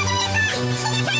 新年快乐